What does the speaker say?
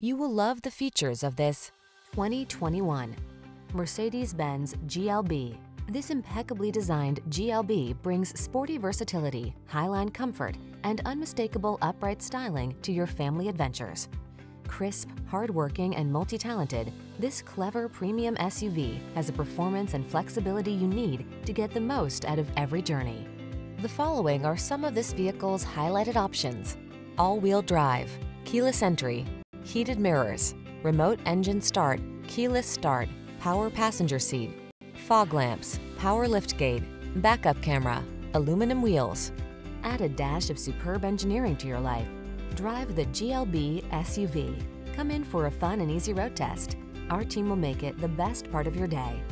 You will love the features of this 2021 Mercedes-Benz GLB. This impeccably designed GLB brings sporty versatility, highline comfort, and unmistakable upright styling to your family adventures. Crisp, hardworking, and multi-talented, this clever premium SUV has a performance and flexibility you need to get the most out of every journey. The following are some of this vehicle's highlighted options. All-wheel drive, keyless entry, heated mirrors, remote engine start, keyless start, power passenger seat, fog lamps, power liftgate, backup camera, aluminum wheels. Add a dash of superb engineering to your life. Drive the GLB SUV. Come in for a fun and easy road test. Our team will make it the best part of your day.